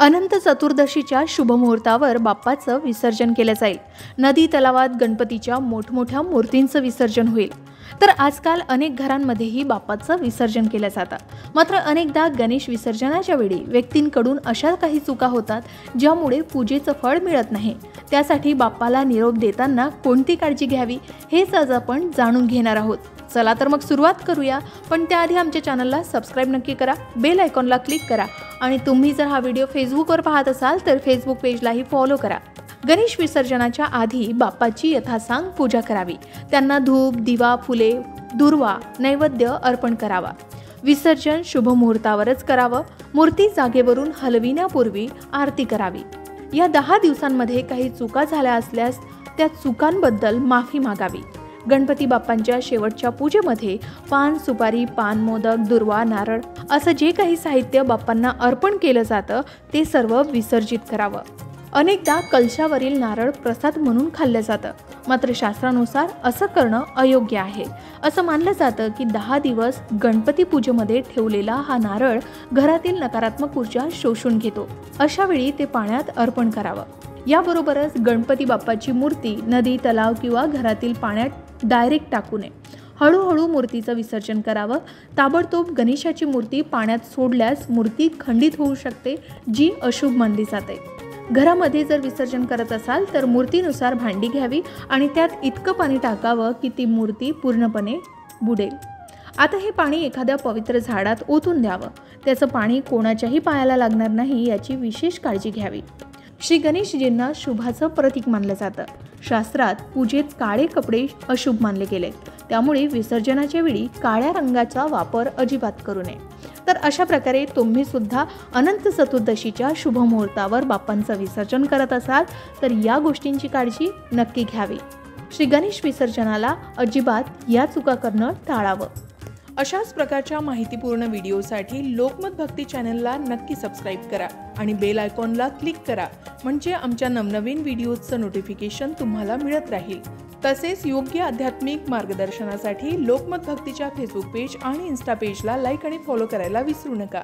अनंत चतुर्दशीच्या शुभमुहूर्तावर बाप्पाचं विसर्जन केलं जाईल. नदी तलावात गणपतीच्या मोठमोठ्या मूर्तींचं विसर्जन होईल. तर आजकाल अनेक घरांमध्येही बाप्पाचं विसर्जन केलं जातं. मात्र अनेकदा गणेश विसर्जनाच्या वेळी व्यक्तींकडून अशा काही चुका होतात ज्यामुळे पूजेचं फळ मिळत नाही. त्यासाठी बाप्पाला निरोप देताना कोणती काळजी घ्यावी हेच आज आपण जाणून घेणार आहोत. चला तर मग सुरुवात करूया. पण त्याआधी आमच्या चॅनलला सबस्क्राईब नक्की करा बेल आयकॉनला क्लिक करा आणि तुम्ही जर हा व्हिडिओ फेसबुकवर पाहत असाल तर फेसबुक पेजलाही फॉलो करा. गणेश विसर्जनाच्या आधी बाप्पाची यथासांग पूजा करावी. त्यांना धूप दिवा फुले दुर्वा नैवेद्य अर्पण करावा. विसर्जन शुभ मुहूर्तावरच करावं. मूर्ती जागेवरून हलविण्यापूर्वी आरती करावी. या दहा दिवसांमध्ये काही चुका झाल्या असल्यास त्या चुकांबद्दल माफी मागावी. गणपती बाप्पांच्या शेवटच्या पूजेमध्ये पान सुपारी पान मोदक दुर्वा नारळ असं जे काही साहित्य बाप्पांना अर्पण केलं जातं ते सर्व विसर्जित करावं. अनेकदा कलशावरील नारळ प्रसाद म्हणून खाल्लं जातं. मात्र शास्त्रानुसार असं करणं अयोग्य आहे. असं मानलं जातं की दहा दिवस गणपती पूजेमध्ये ठेवलेला हा नारळ घरातील नकारात्मक ऊर्जा शोषून घेतो. अशा वेळी ते पाण्यात अर्पण करावं. याबरोबरच गणपती बाप्पाची मूर्ती नदी तलाव किंवा घरातील पाण्यात डायरेक्ट टाकू नये. हळूहळू मूर्तीचं विसर्जन करावं. ताबडतोब गणेशाची मूर्ती पाण्यात सोडल्यास मूर्ती खंडित होऊ शकते जी अशुभ मानली जाते. घरामध्ये जर विसर्जन करत असाल तर मूर्तीनुसार भांडी घ्यावी आणि त्यात इतकं पाणी टाकावं की ती मूर्ती पूर्णपणे बुडेल. आता हे पाणी एखाद्या पवित्र झाडात ओतून द्यावं. त्याचं पाणी कोणाच्याही पायाला लागणार नाही याची विशेष काळजी घ्यावी. श्री गणेशजींना शुभाचं प्रतीक मानलं जातं. शास्त्रात पूजेत काळे कपडे अशुभ मानले गेले. त्यामुळे विसर्जनाच्या वेळी काळ्या रंगाचा वापर अजिबात करू नये. तर अशा प्रकारे तुम्ही सुद्धा अनंत चतुर्दशीच्या शुभमुहूर्तावर बाप्पांचं विसर्जन करत असाल तर या गोष्टींची काळजी नक्की घ्यावी. श्री गणेश विसर्जनाला अजिबात या चुका करणं टाळावं. अशाच प्रकारच्या माहितीपूर्ण व्हिडिओसाठी लोकमत भक्ती चॅनलला नक्की सबस्क्राईब करा आणि बेल आयकॉनला क्लिक करा म्हणजे आमच्या नवनवीन व्हिडिओजचं नोटिफिकेशन तुम्हाला मिळत राहील. तसेच योग्य आध्यात्मिक मार्गदर्शनासाठी लोकमत भक्तीच्या फेसबुक पेज आणि इन्स्टा पेजला लाईक आणि फॉलो करायला विसरू नका.